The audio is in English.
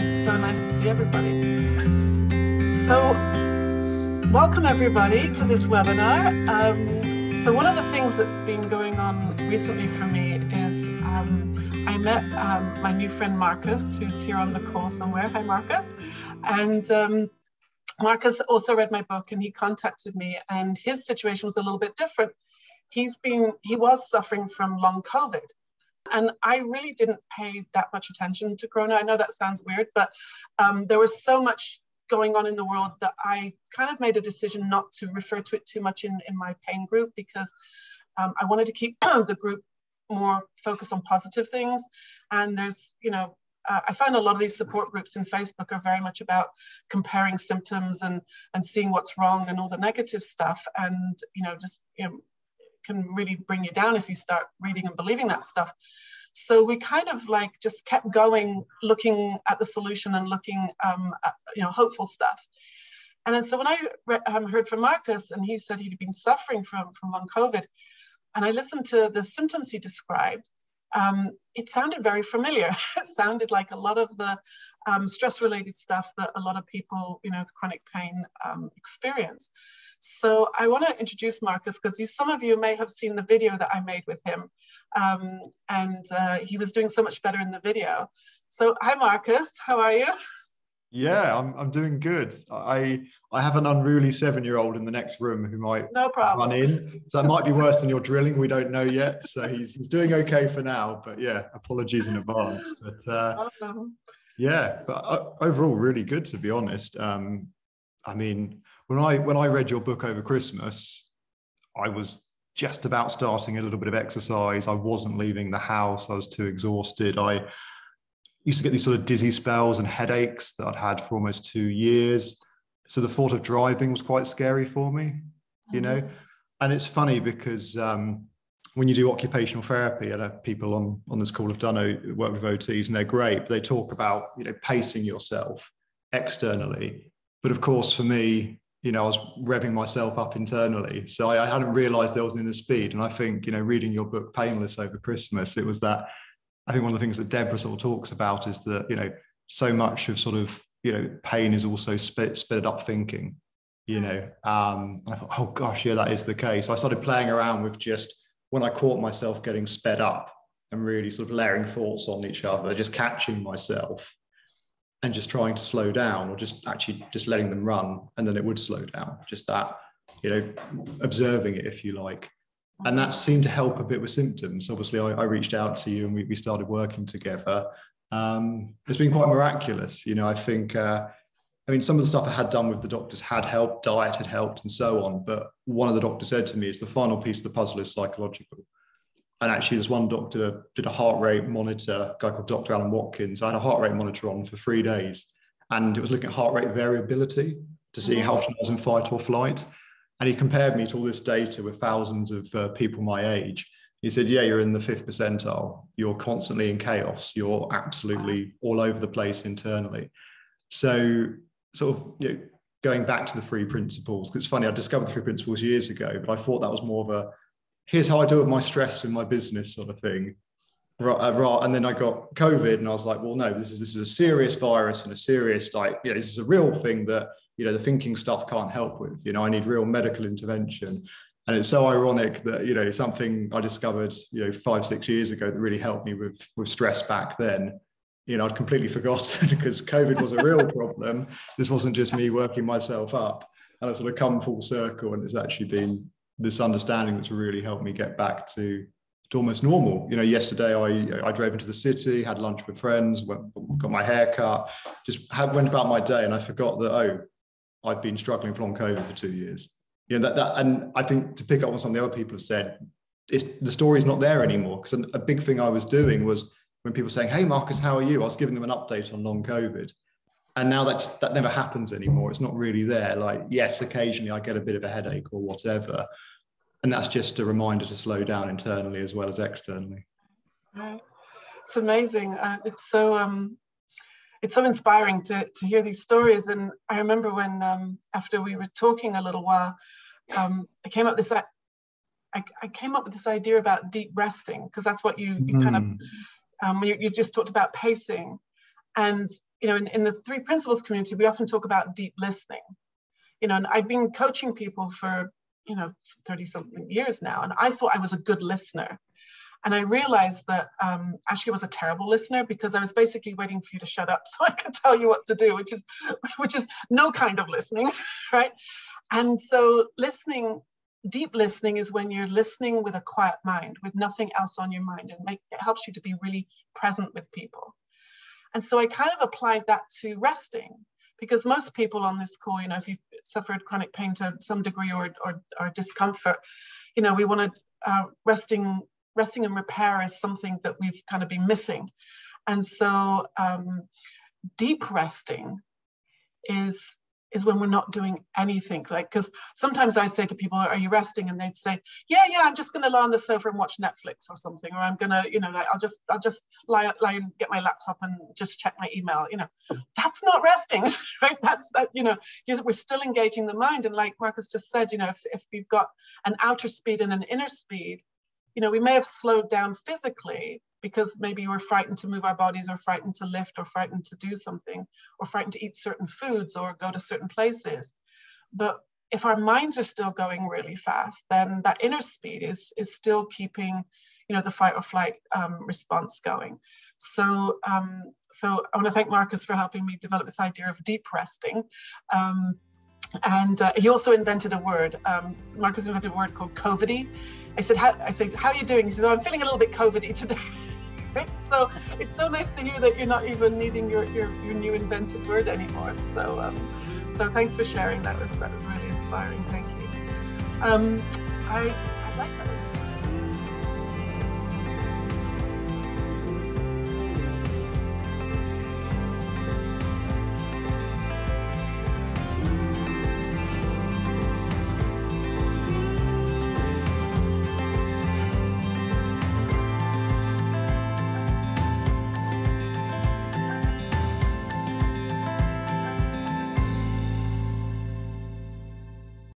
it's so nice to see everybody. So, welcome everybody to this webinar. Um, so, one of the things that's been going on recently for me is um, I met um, my new friend Marcus, who's here on the call somewhere. Hi, Marcus. And um, Marcus also read my book and he contacted me, and his situation was a little bit different. He's been, he was suffering from long COVID. And I really didn't pay that much attention to Corona. I know that sounds weird, but um, there was so much going on in the world that I kind of made a decision not to refer to it too much in, in my pain group because um, I wanted to keep the group more focused on positive things. And there's, you know, uh, I find a lot of these support groups in Facebook are very much about comparing symptoms and and seeing what's wrong and all the negative stuff, and you know just you know, can really bring you down if you start reading and believing that stuff. So we kind of like just kept going, looking at the solution and looking, um, at, you know, hopeful stuff. And then so when I re- um, heard from Marcus and he said he'd been suffering from from long COVID, and I listened to the symptoms he described, um, it sounded very familiar. it sounded like a lot of the um, stress-related stuff that a lot of people, you know, with chronic pain um, experience. So I want to introduce Marcus because you some of you may have seen the video that I made with him, um, and uh, he was doing so much better in the video. So hi, Marcus. How are you? Yeah, I'm, I'm doing good. I I have an unruly seven year old in the next room who might no problem. run in. So it might be worse than your drilling. We don't know yet. So he's, he's doing okay for now. But yeah, apologies in advance. But uh, yeah, but uh, overall, really good to be honest. Um, I mean, when I when I read your book over Christmas, I was just about starting a little bit of exercise. I wasn't leaving the house. I was too exhausted. I used to get these sort of dizzy spells and headaches that I'd had for almost two years. So the thought of driving was quite scary for me, you know. Mm-hmm. And it's funny because um, when you do occupational therapy, and uh, people on on this call have done a, work with OTs, and they're great. But they talk about you know pacing yourself externally. But of course, for me, you know, I was revving myself up internally. So I, I hadn't realized there was in the speed. And I think, you know, reading your book Painless over Christmas, it was that I think one of the things that Deborah sort of talks about is that, you know, so much of sort of, you know, pain is also sped, sped up thinking, you know. Um, I thought, oh gosh, yeah, that is the case. I started playing around with just when I caught myself getting sped up and really sort of layering thoughts on each other, just catching myself and just trying to slow down or just actually just letting them run and then it would slow down. Just that, you know, observing it if you like and that seemed to help a bit with symptoms. Obviously, I, I reached out to you and we, we started working together. Um, it's been quite miraculous. You know, I think, uh, I mean, some of the stuff I had done with the doctors had helped, diet had helped, and so on. But one of the doctors said to me is the final piece of the puzzle is psychological. And actually, there's one doctor did a heart rate monitor, a guy called Dr. Alan Watkins. I had a heart rate monitor on for three days, and it was looking at heart rate variability to see how often I was in fight or flight. And he compared me to all this data with thousands of uh, people my age. He said, Yeah, you're in the fifth percentile. You're constantly in chaos. You're absolutely all over the place internally. So, sort of, you know, going back to the three principles, because it's funny, I discovered the three principles years ago, but I thought that was more of a here's how I deal with my stress in my business sort of thing. Uh, and then I got COVID, and I was like, well, no, this is this is a serious virus and a serious like, you know, this is a real thing that you know the thinking stuff can't help with you know i need real medical intervention. And it's so ironic that you know something i discovered you know five six years ago that really helped me with with stress back then you know i'd completely forgotten because covid was a real problem. This wasn't just me working myself up. And i sort of come full circle and it's actually been this understanding that's really helped me get back to to almost normal. You know, yesterday I I drove into the city, had lunch with friends, went, got my hair cut, just had, went about my day, and I forgot that oh, I've been struggling from long COVID for two years. You know that that, and I think to pick up on some of the other people have said, it's the story's not there anymore. Because a big thing I was doing was when people were saying, "Hey, Marcus, how are you?" I was giving them an update on long COVID, and now that that never happens anymore. It's not really there. Like, yes, occasionally I get a bit of a headache or whatever, and that's just a reminder to slow down internally as well as externally. Right. It's amazing. Uh, it's so um, it's so inspiring to, to hear these stories. And I remember when, um, after we were talking a little while, um, I came up this, I, I came up with this idea about deep resting because that's what you, you mm. kind of, mm. um, you, you just talked about pacing. And you know, in, in the three principles community, we often talk about deep listening. You know, and I've been coaching people for, you know, 30 something years now, and I thought I was a good listener. And I realized that um, actually I was a terrible listener because I was basically waiting for you to shut up so I could tell you what to do, which is which is no kind of listening, right? And so listening, deep listening is when you're listening with a quiet mind, with nothing else on your mind, and make, it helps you to be really present with people. And so I kind of applied that to resting because most people on this call, you know, if you've suffered chronic pain to some degree or, or, or discomfort, you know, we want to uh, resting resting and repair is something that we've kind of been missing. And so um, deep resting is is when we're not doing anything like because sometimes i say to people are you resting? And they'd say yeah yeah i'm just going to lie on the sofa and watch netflix or something or i'm going to you know like, i'll just i'll just lie, lie and get my laptop and just check my email you know. That's not resting right? That's that you know we're still engaging the mind. And like marcus just said you know if, if we've got an outer speed and an inner speed you know we may have slowed down physically because maybe we're frightened to move our bodies or frightened to lift or frightened to do something or frightened to eat certain foods or go to certain places. But if our minds are still going really fast, then that inner speed is, is still keeping, you know, the fight or flight um, response going. So, um, so I want to thank Marcus for helping me develop this idea of deep resting. Um, and uh, he also invented a word. Um, Marcus invented a word called COVIDy. I said, how, I said, how are you doing? He said, oh, I'm feeling a little bit COVIDy today. so it's so nice to hear that you're not even needing your, your, your new invented word anymore. So um, so thanks for sharing. That was that was really inspiring. Thank you. Um, I I'd like to.